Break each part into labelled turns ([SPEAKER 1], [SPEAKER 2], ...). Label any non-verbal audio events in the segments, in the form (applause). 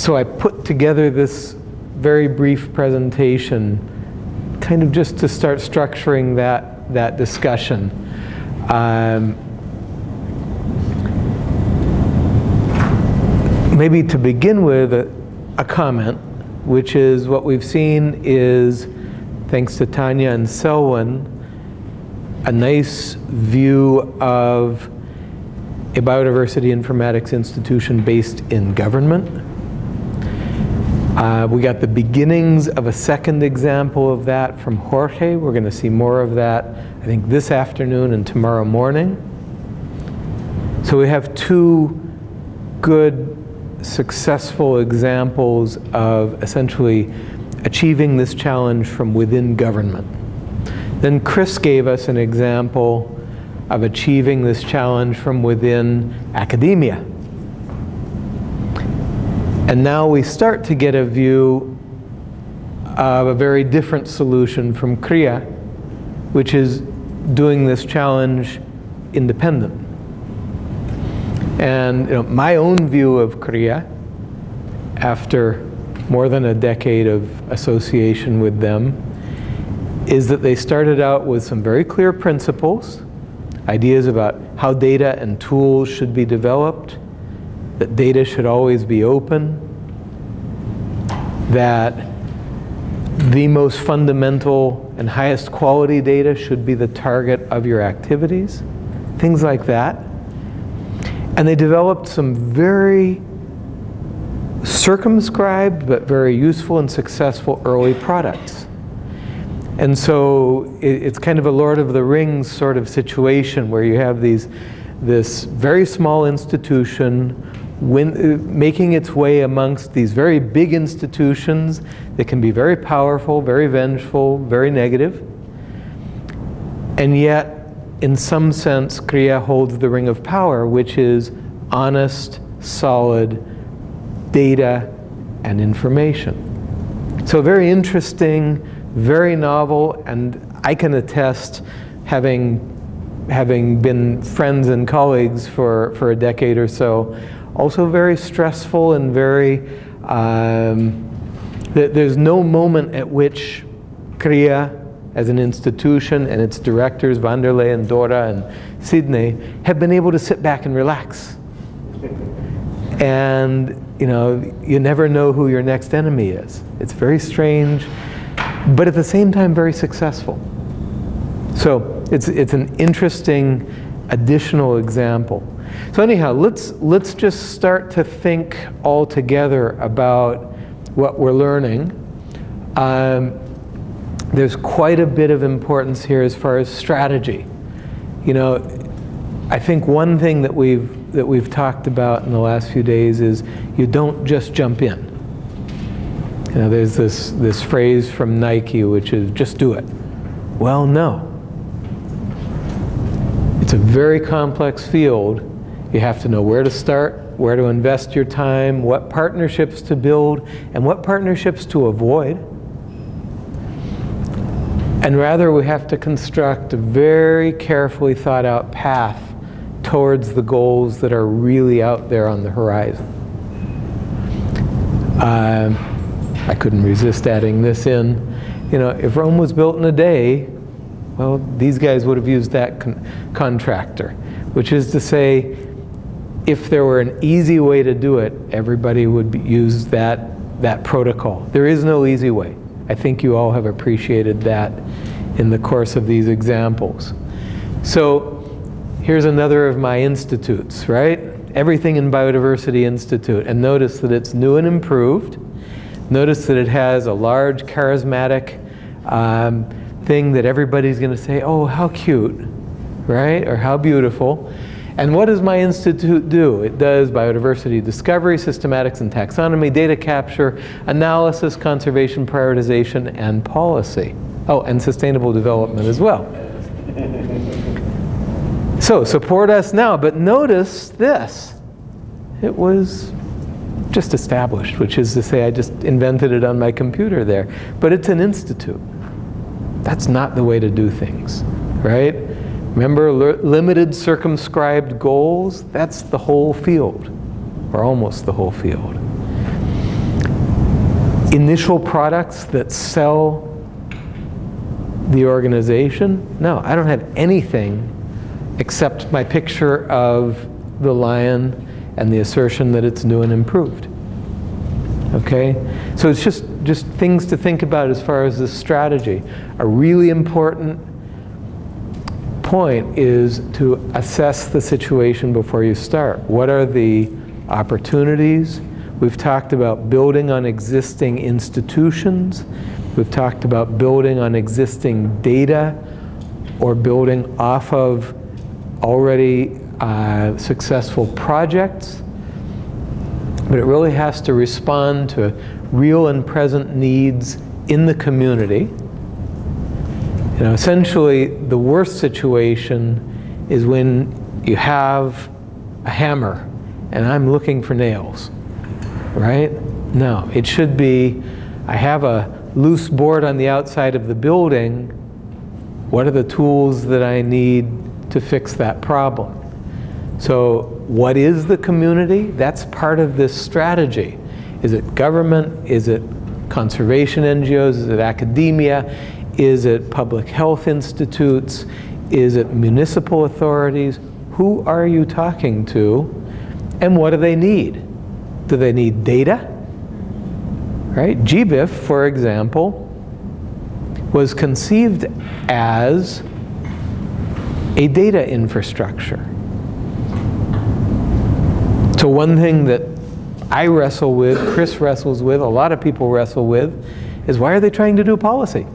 [SPEAKER 1] so I put together this very brief presentation kind of just to start structuring that, that discussion. Um, maybe to begin with, a, a, comment, which is what we've seen is, thanks to Tanya and Selwyn, a nice view of a biodiversity informatics institution based in government. Uh, we got the beginnings of a second example of that from Jorge. We're going to see more of that, I think, this afternoon and tomorrow morning. So we have two good, successful examples of essentially achieving this challenge from within government. Then Chris gave us an example of achieving this challenge from within academia. And now we start to get a view of a very different solution from CRIA, which is doing this challenge independent. And you know, my own view of CRIA, after more than a decade of association with them, is that they started out with some very clear principles, ideas about how data and tools should be developed, that data should always be open, that the most fundamental and highest quality data should be the target of your activities, things like that. And they developed some very circumscribed but very useful and successful early products. And so it, it's kind of a Lord of the Rings sort of situation where you have these, this very small institution when, uh, making its way amongst these very big institutions that can be very powerful, very vengeful, very negative. And yet, in some sense, CRIA holds the ring of power, which is honest, solid data and information. So very interesting very novel, and I can attest, having, having been friends and colleagues for, for a decade or so, also very stressful and very, um, th there's no moment at which CRIA as an institution and its directors, Vanderlei and Dora and Sydney, have been able to sit back and relax. And, you know, you never know who your next enemy is. It's very strange but at the same time very successful. So it's, it's an interesting additional example. So anyhow, let's, let's just start to think all together about what we're learning. Um, there's quite a bit of importance here as far as strategy. You know, I think one thing that we've, that we've talked about in the last few days is you don't just jump in. You know, there's this, this phrase from Nike, which is just do it. Well, no. It's a very complex field. You have to know where to start, where to invest your time, what partnerships to build, and what partnerships to avoid. And rather, we have to construct a very carefully thought out path towards the goals that are really out there on the horizon. Uh, I couldn't resist adding this in. You know, if Rome was built in a day, well, these guys would have used that con contractor, which is to say, if there were an easy way to do it, everybody would use that, that protocol. There is no easy way. I think you all have appreciated that in the course of these examples. So here's another of my institutes, right? Everything in Biodiversity Institute. And notice that it's new and improved. Notice that it has a large charismatic um, thing that everybody's going to say, oh, how cute, right? Or how beautiful. And what does my institute do? It does biodiversity discovery, systematics and taxonomy, data capture, analysis, conservation prioritization, and policy. Oh, and sustainable development as well. (laughs) so support us now, but notice this. It was just established, which is to say I just invented it on my computer there. But it's an institute. That's not the way to do things, right? Remember limited circumscribed goals? That's the whole field, or almost the whole field. initial products that sell the organization? No, I don't have anything except my picture of the lion and the assertion that it's new and improved. Okay? So it's just, just things to think about as far as this strategy. A really important point is to assess the situation before you start. What are the opportunities? We've talked about building on existing institutions. We've talked about building on existing data or building off of already uh, successful projects. But it really has to respond to real and present needs in the community you know, essentially, the worst situation is when you have a hammer and I'm looking for nails, right? No, it should be, I have a loose board on the outside of the building. What are the tools that I need to fix that problem? So what is the community? That's part of this strategy. Is it government? Is it conservation NGOs? Is it academia? Is it public health institutes? Is it municipal authorities? Who are you talking to? And what do they need? Do they need data? Right? GBIF, for example, was conceived as a data infrastructure. So one thing that I wrestle with, Chris wrestles with, a lot of people wrestle with, is why are they trying to do policy?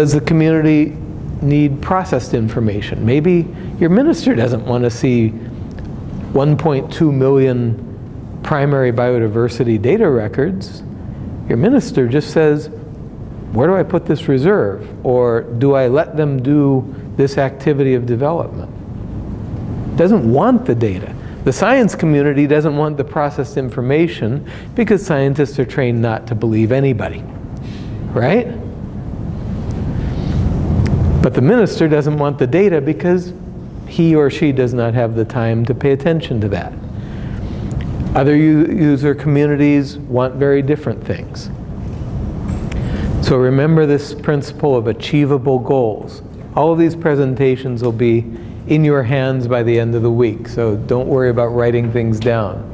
[SPEAKER 1] Does the community need processed information? Maybe your minister doesn't want to see 1.2 million primary biodiversity data records. Your minister just says, where do I put this reserve? Or do I let them do this activity of development? Doesn't want the data. The science community doesn't want the processed information because scientists are trained not to believe anybody, right? But the minister doesn't want the data because he or she does not have the time to pay attention to that. Other user communities want very different things. So remember this principle of achievable goals. All of these presentations will be in your hands by the end of the week, so don't worry about writing things down.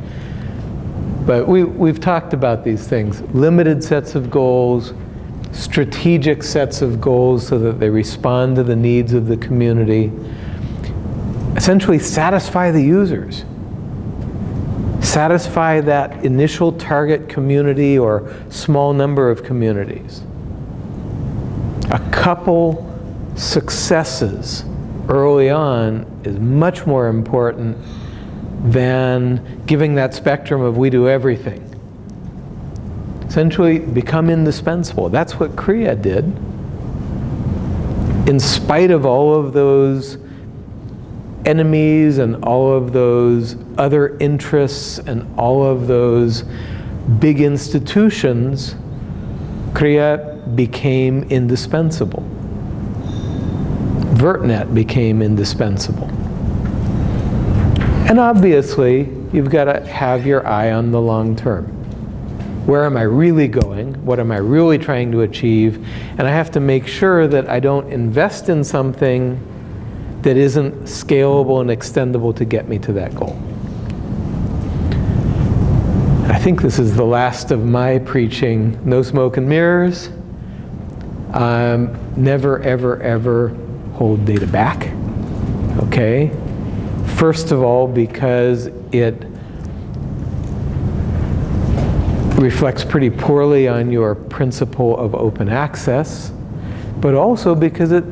[SPEAKER 1] But we, we've talked about these things. Limited sets of goals, strategic sets of goals so that they respond to the needs of the community. Essentially satisfy the users. Satisfy that initial target community or small number of communities. A couple successes early on is much more important than giving that spectrum of we do everything essentially become indispensable. That's what CRIA did. In spite of all of those enemies and all of those other interests and all of those big institutions, CRIA became indispensable. VertNet became indispensable. And obviously, you've got to have your eye on the long term. Where am I really going? What am I really trying to achieve? And I have to make sure that I don't invest in something that isn't scalable and extendable to get me to that goal. I think this is the last of my preaching, no smoke and mirrors. Um, never, ever, ever hold data back. Okay? First of all, because it reflects pretty poorly on your principle of open access, but also because it,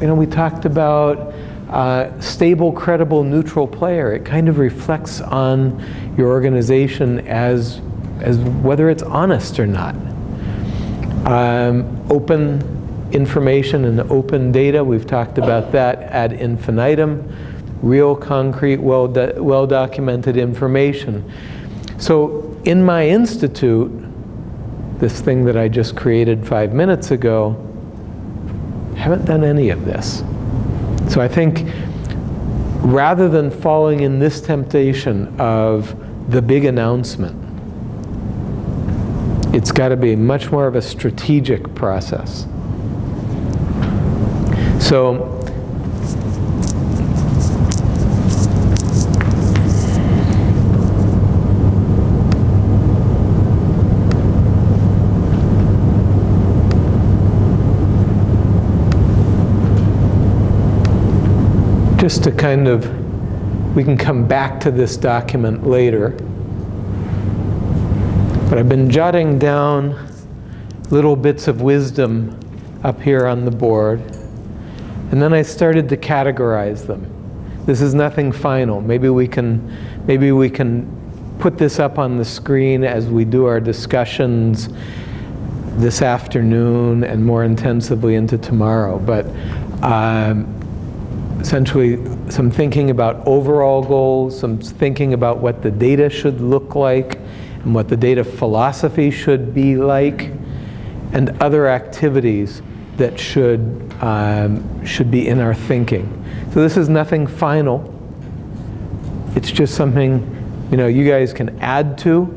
[SPEAKER 1] you know, we talked about uh, stable, credible, neutral player. It kind of reflects on your organization as, as whether it's honest or not. Um, open information and open data, we've talked about that ad infinitum, real, concrete, well, well documented information. So in my institute, this thing that I just created five minutes ago, haven't done any of this. So I think rather than falling in this temptation of the big announcement. It's got to be much more of a strategic process. So, just to kind of, we can come back to this document later. But I've been jotting down little bits of wisdom up here on the board. And then I started to categorize them. This is nothing final. Maybe we can, maybe we can put this up on the screen as we do our discussions this afternoon and more intensively into tomorrow. But um, essentially some thinking about overall goals, some thinking about what the data should look like and what the data philosophy should be like, and other activities that should, um, should be in our thinking. So this is nothing final. It's just something you know you guys can add to.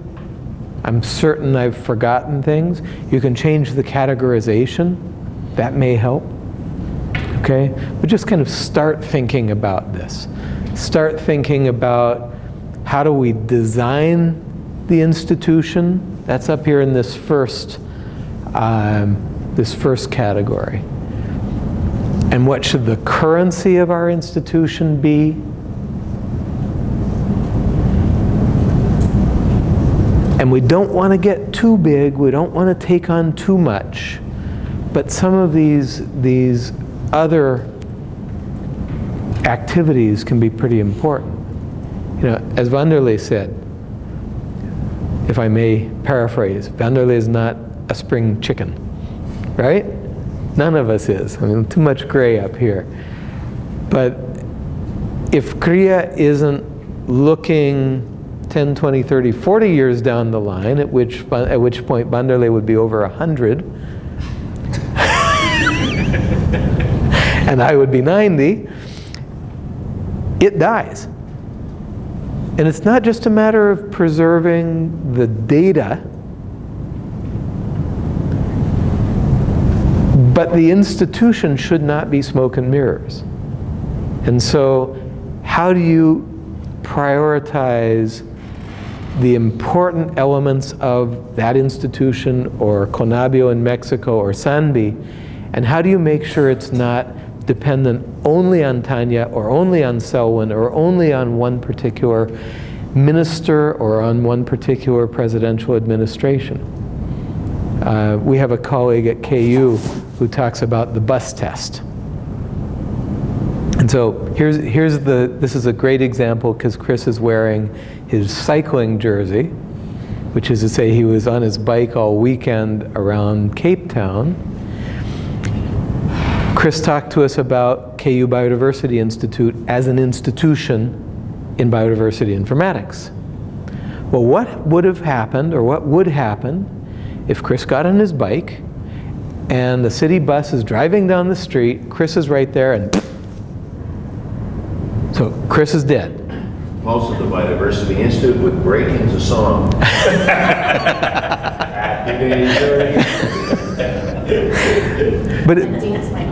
[SPEAKER 1] I'm certain I've forgotten things. You can change the categorization. That may help okay? But just kind of start thinking about this. Start thinking about how do we design the institution? That's up here in this first, um, this first category. And what should the currency of our institution be? And we don't want to get too big, we don't want to take on too much. But some of these, these other activities can be pretty important. You know, as Vanderlei said, if I may paraphrase, Vanderlei is not a spring chicken, right? None of us is. I mean, too much gray up here. But if CRIA isn't looking 10, 20, 30, 40 years down the line, at which, at which point Vanderlei would be over 100, and I would be 90, it dies. And it's not just a matter of preserving the data, but the institution should not be smoke and mirrors. And so, how do you prioritize the important elements of that institution or Conabio in Mexico or SANBI? And how do you make sure it's not dependent only on Tanya or only on Selwyn or only on one particular minister or on one particular presidential administration. Uh, we have a colleague at KU who talks about the bus test. And so here's, here's the, this is a great example because Chris is wearing his cycling jersey, which is to say he was on his bike all weekend around Cape Town Chris talked to us about KU Biodiversity Institute as an institution in biodiversity informatics. Well, what would have happened, or what would happen, if Chris got on his bike and the city bus is driving down the street, Chris is right there, and so Chris is dead.
[SPEAKER 2] Most of the Biodiversity Institute would break into song. (laughs) Happy
[SPEAKER 1] but it,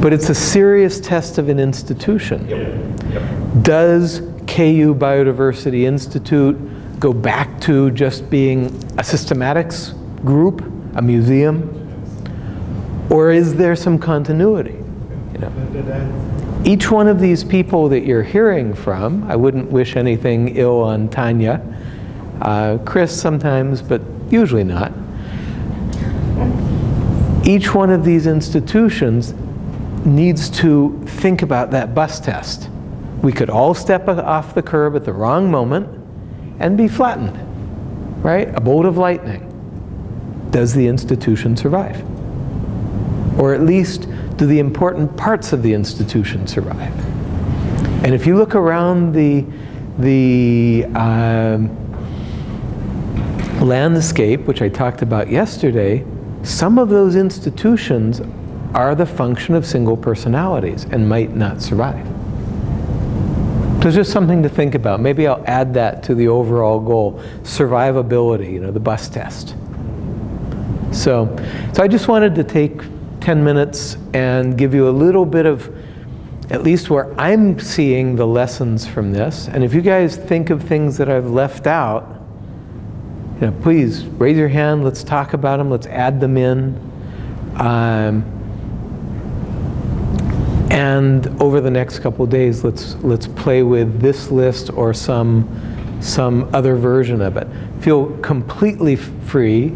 [SPEAKER 1] but it's a serious test of an institution. Yep. Yep. Does KU Biodiversity Institute go back to just being a systematics group, a museum? Or is there some continuity? You know? Each one of these people that you're hearing from, I wouldn't wish anything ill on Tanya, uh, Chris sometimes, but usually not each one of these institutions needs to think about that bus test. We could all step off the curb at the wrong moment and be flattened, right? A bolt of lightning. Does the institution survive? Or at least, do the important parts of the institution survive? And if you look around the, the um, landscape, which I talked about yesterday, some of those institutions are the function of single personalities and might not survive. So it's just something to think about. Maybe I'll add that to the overall goal, survivability, you know, the bus test. So, so I just wanted to take 10 minutes and give you a little bit of at least where I'm seeing the lessons from this. And if you guys think of things that I've left out, you know, please raise your hand. Let's talk about them. Let's add them in. Um, and over the next couple days, let's let's play with this list or some some other version of it. Feel completely free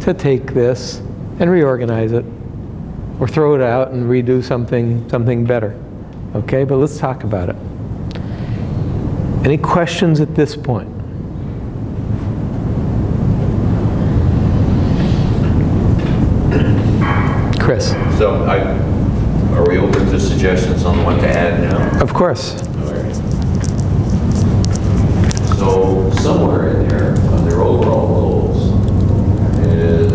[SPEAKER 1] to take this and reorganize it, or throw it out and redo something something better. Okay, but let's talk about it. Any questions at this point? Chris.
[SPEAKER 2] So I, are we open to suggestions on what to add now?
[SPEAKER 1] Of course.
[SPEAKER 2] So somewhere in there, on their overall goals, is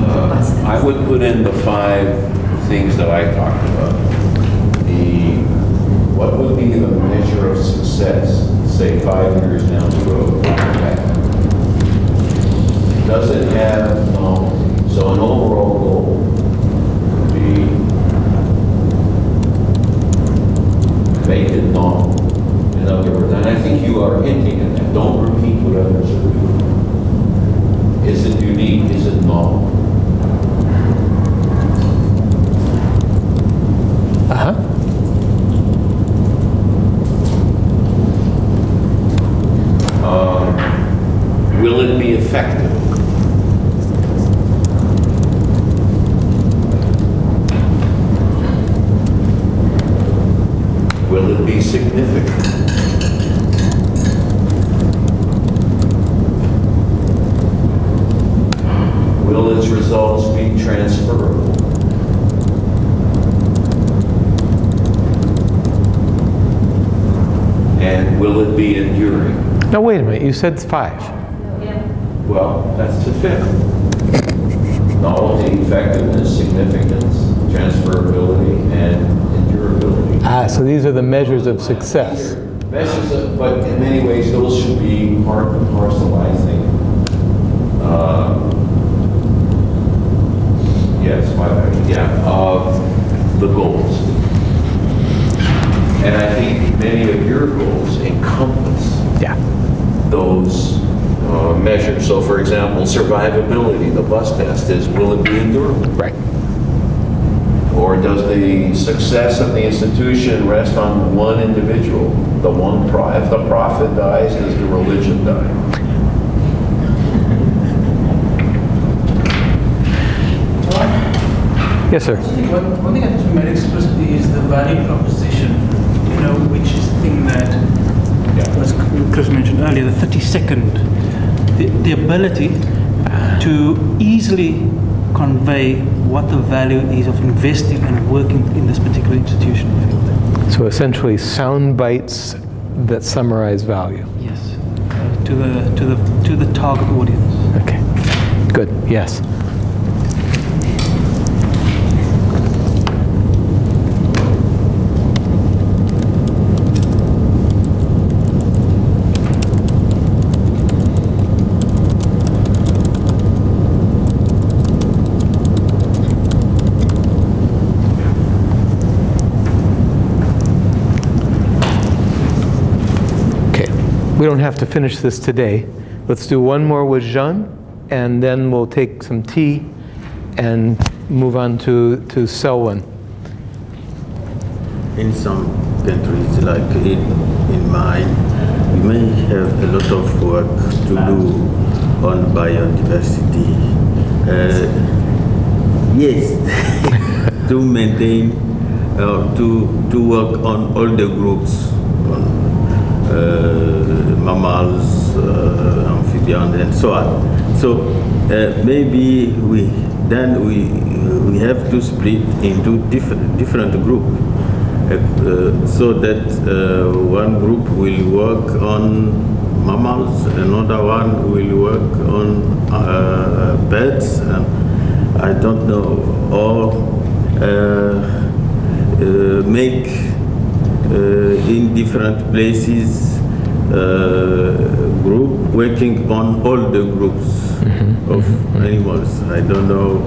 [SPEAKER 2] uh, I would put in the five things that I talked about. The, what would be the measure of success, say five years down the road? Does it have, um, so an overall goal would be make it known. In other words, and I think you are hinting at that, don't repeat what others are doing. Is it unique, is it known?
[SPEAKER 1] Uh-huh.
[SPEAKER 2] Um, Will it be effective? Will it be significant? Will its results be transferable? And will it be enduring?
[SPEAKER 1] Now wait a minute, you said five.
[SPEAKER 2] Well, that's the fifth. Novelty, effectiveness, significance, transferability, and endurability.
[SPEAKER 1] Ah, so these are the measures of success.
[SPEAKER 2] Measures, of- but in many ways, those should be part and parcel, I think. Uh, Yes, my, yeah, of the goals. And I think many of your goals encompass
[SPEAKER 1] Yeah.
[SPEAKER 2] those uh, measures. So for example, survivability, the bus test is, will it be endurable?
[SPEAKER 1] Right.
[SPEAKER 2] Or does the success of the institution rest on one individual? The one, pro- if the prophet dies, does the religion die?
[SPEAKER 1] Yes, sir.
[SPEAKER 3] I one, one thing I think we made explicitly is the value proposition, you know, which is the thing that, as Chris mentioned earlier, the 30 second, the, the ability to easily convey what the value is of investing and working in this particular institution.
[SPEAKER 1] So essentially sound bites that summarize value.
[SPEAKER 3] Yes, uh, to the to the to the target audience.
[SPEAKER 1] Okay. Good. Yes. We don't have to finish this today. Let's do one more with Jean, and then we'll take some tea and move on to, to Selwyn.
[SPEAKER 4] In some countries, like in, in mine, we may have a lot of work to do on biodiversity. Uh, yes, (laughs) to maintain, uh, to, to work on all the groups, mammals, uh, amphibians, and so on. So uh, maybe we then we we have to split into different different groups. Uh, so that uh, one group will work on mammals, another one will work on uh, birds, and I don't know, or uh, make uh, in different places uh, group working on all the groups mm-hmm. of mm-hmm. animals. I don't know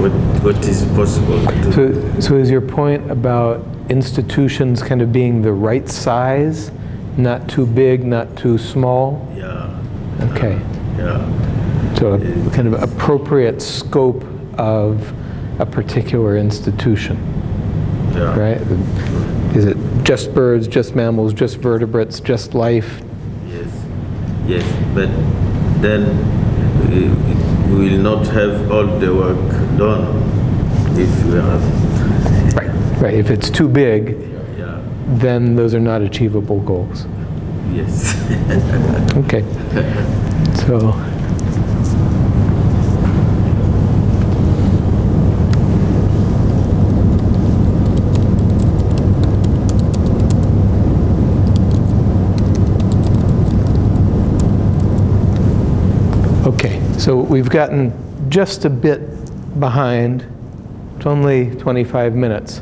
[SPEAKER 4] what, what is possible to
[SPEAKER 1] So, so is your point about institutions kind of being the right size, not too big, not too small?
[SPEAKER 4] Yeah,
[SPEAKER 1] Okay.
[SPEAKER 4] Uh, yeah,
[SPEAKER 1] So a kind of appropriate scope of a particular institution,
[SPEAKER 4] yeah.
[SPEAKER 1] right? Is it just birds, just mammals, just vertebrates, just life?
[SPEAKER 4] Yes, yes, but then we will not have all the work done if we have,
[SPEAKER 1] Right. Right, if it's too big,
[SPEAKER 4] yeah,
[SPEAKER 1] then those are not achievable goals.
[SPEAKER 4] yes. (laughs)
[SPEAKER 1] Okay. So, okay, so we've gotten just a bit behind. It's only 25 minutes.